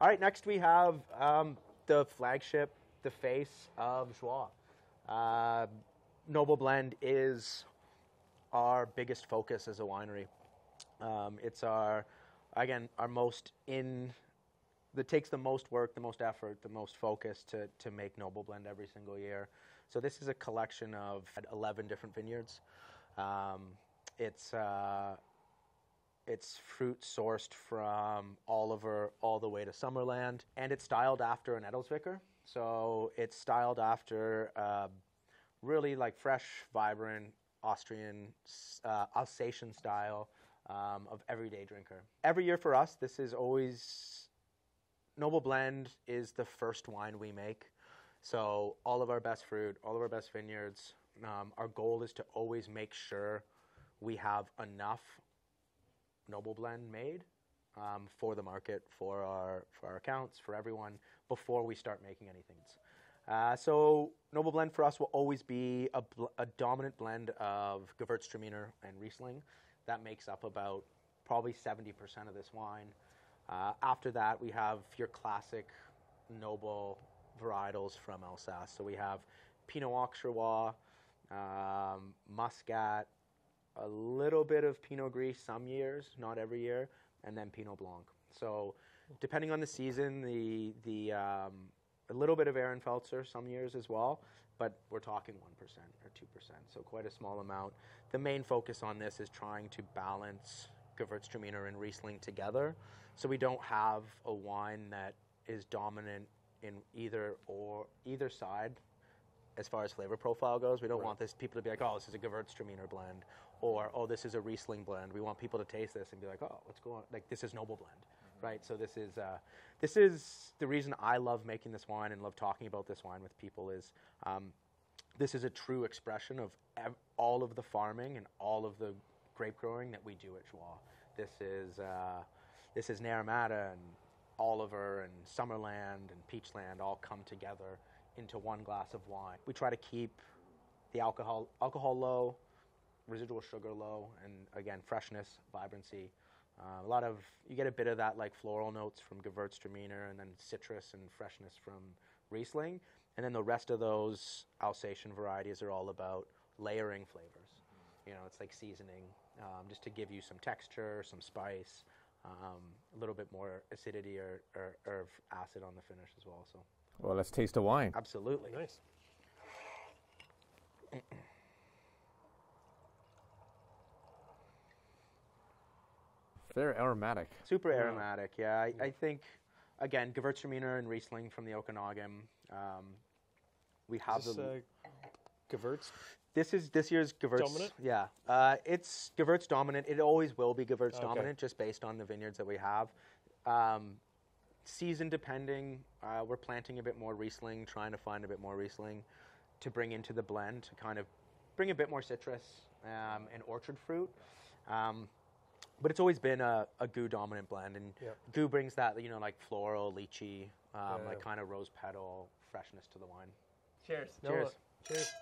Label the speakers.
Speaker 1: All right, next we have um, the flagship, the face of Joie. Uh, Noble Blend is our biggest focus as a winery. Um, it's our, again, our most in, that takes the most work, the most effort, the most focus to, to make Noble Blend every single year. So this is a collection of 11 different vineyards. Um, it's, uh, it's fruit sourced from Oliver all the way to Summerland, and it's styled after an Edelzwicker. So it's styled after uh, really like fresh, vibrant Austrian, uh, Alsatian style um, of everyday drinker. Every year for us, this is always Noble Blend is the first wine we make. So all of our best fruit, all of our best vineyards. Um, our goal is to always make sure we have enough Noble Blend made um, for the market, for our for our accounts, for everyone before we start making anything. Uh, so Noble Blend for us will always be a, a dominant blend of Gewürztraminer and Riesling. That makes up about probably 70% of this wine. Uh, after that, we have your classic noble varietals from Alsace. So we have Pinot Auxerrois, um, Muscat, a little bit of Pinot Gris some years, not every year, and then Pinot Blanc. So depending on the season, the the um, a little bit of Ehrenfelser some years as well, but we're talking 1% or 2%, so quite a small amount. The main focus on this is trying to balance Gewürztraminer and Riesling together so we don't have a wine that is dominant in either or either side as far as flavor profile goes. We don't
Speaker 2: Right.
Speaker 1: want this people to be like, oh, this is a Gewürztraminer blend, or oh, this is a Riesling blend. We want people to taste this and be like, oh, what's going on? Like this is Noble Blend, right? So this is uh, this is the reason I love making this wine and love talking about this wine with people is. Um, this is a true expression of ev- all of the farming and all of the grape growing that we do at Joie. This is uh, this is Naramata and Oliver and Summerland and Peachland all come together into one glass of wine. We try to keep the alcohol alcohol low, residual sugar low, and again freshness, vibrancy. Uh, a lot of you get a bit of that like floral notes from Gewürztraminer, and then citrus and freshness from Riesling, and then the rest of those Alsatian varieties are all about layering flavors. You know, it's like seasoning, um, just to give you some texture, some spice, um, a little bit more acidity or, or, or acid on the finish as well. So,
Speaker 3: Well, let's taste the wine.
Speaker 1: absolutely.
Speaker 2: Nice.
Speaker 3: Very aromatic.
Speaker 1: Super aromatic, yeah. I, I think, again, Gewürztraminer and Riesling from the Okanagan. Um, we have
Speaker 2: Is this
Speaker 1: the.
Speaker 2: uh, Gewürz?
Speaker 1: This is this year's Gewürz.
Speaker 2: Dominant?
Speaker 1: Yeah, uh, it's Gewürz dominant. It always will be Gewürz
Speaker 2: Okay.
Speaker 1: dominant, just based on the vineyards that we have. Um, season depending, uh, we're planting a bit more Riesling, trying to find a bit more Riesling to bring into the blend to kind of bring a bit more citrus um, and orchard fruit. Um, but it's always been a, a goo dominant blend, and
Speaker 2: Yeah.
Speaker 1: goo brings that you know like floral, lychee, um,
Speaker 2: Yeah.
Speaker 1: like kind of rose petal freshness to the wine.
Speaker 4: Cheers.
Speaker 2: No,
Speaker 1: Cheers.
Speaker 2: uh, cheers.